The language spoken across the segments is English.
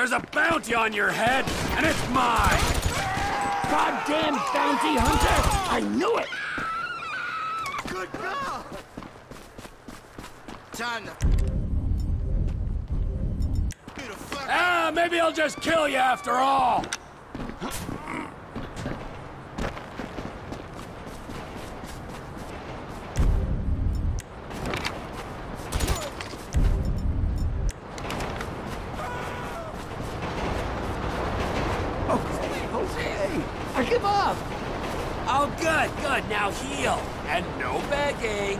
There's a bounty on your head, and it's mine! Goddamn bounty hunter! I knew it! Good God! Time to... Ah, maybe I'll just kill you after all! I give up. Oh, good, good. Now heal. And no begging.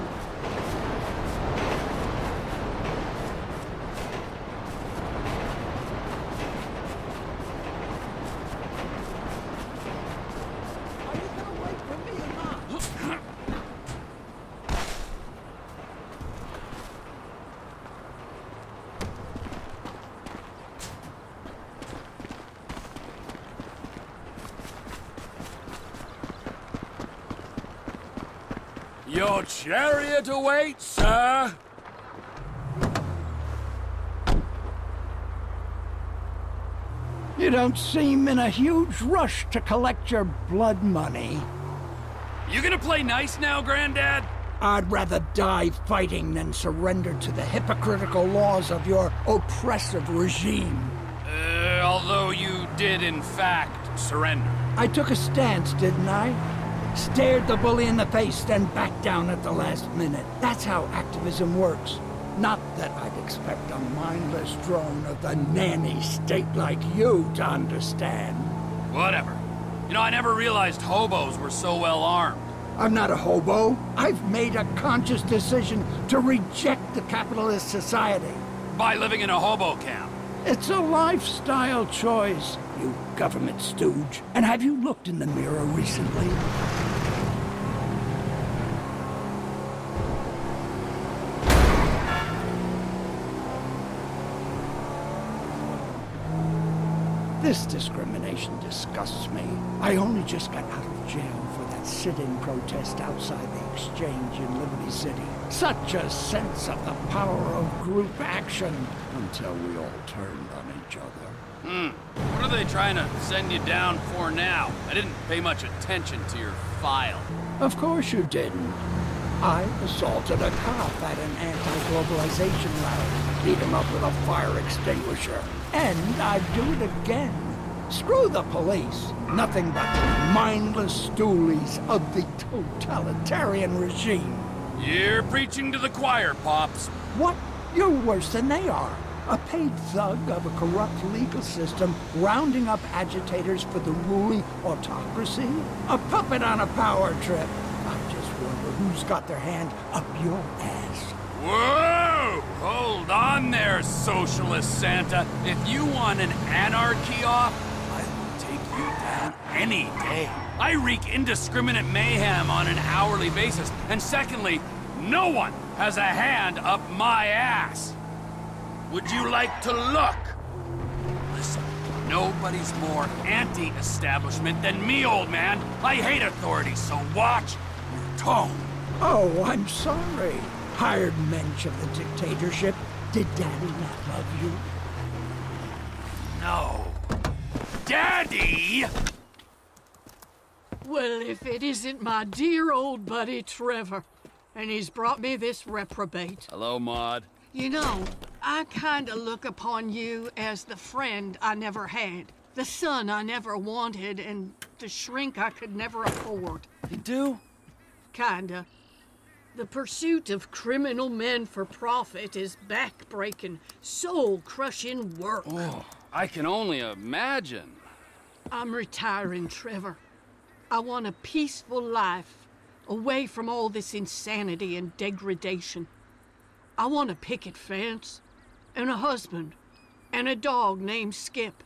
Are you gonna wait for me or not? Your chariot awaits, sir. You don't seem in a huge rush to collect your blood money. You gonna play nice now, Granddad? I'd rather die fighting than surrender to the hypocritical laws of your oppressive regime. Uh, although you did, in fact, surrender. I took a stance, didn't I? Stared the bully in the face, then backed down at the last minute. That's how activism works. Not that I'd expect a mindless drone of the nanny state like you to understand. Whatever. You know, I never realized hobos were so well armed. I'm not a hobo. I've made a conscious decision to reject the capitalist society. By living in a hobo camp. It's a lifestyle choice, you government stooge. And have you looked in the mirror recently? This discrimination disgusts me. I only just got out of jail for that sit-in protest outside the exchange in Liberty City. Such a sense of the power of group action until we all turned on each other. Hmm. What are they trying to send you down for now? I didn't pay much attention to your file. Of course you didn't. I assaulted a cop at an anti-globalization rally, beat him up with a fire extinguisher. And I'd do it again. Screw the police. Nothing but mindless stoolies of the totalitarian regime. You're preaching to the choir, Pops. What? You're worse than they are. A paid thug of a corrupt legal system rounding up agitators for the ruling autocracy? A puppet on a power trip. Who's got their hand up your ass. Whoa! Hold on there, Socialist Santa. If you want an anarchy off, I will take you down any day. I wreak indiscriminate mayhem on an hourly basis. And secondly, no one has a hand up my ass. Would you like to look? Listen, nobody's more anti-establishment than me, old man. I hate authority, so watch your tone. Oh, I'm sorry. Hired mensch of the dictatorship. Did Daddy not love you? No. Daddy! Well, if it isn't my dear old buddy Trevor, and he's brought me this reprobate. Hello, Maude. You know, I kinda look upon you as the friend I never had, the son I never wanted, and the shrink I could never afford. You do? Kinda. The pursuit of criminal men for profit is backbreaking, soul-crushing work. Oh, I can only imagine. I'm retiring, Trevor. I want a peaceful life, away from all this insanity and degradation. I want a picket fence, and a husband, and a dog named Skip.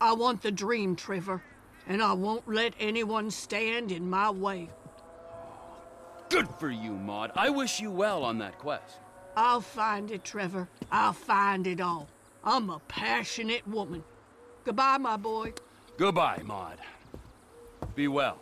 I want the dream, Trevor, and I won't let anyone stand in my way. Good for you, Maude. I wish you well on that quest. I'll find it, Trevor. I'll find it all. I'm a passionate woman. Goodbye, my boy. Goodbye, Maude. Be well.